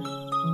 Música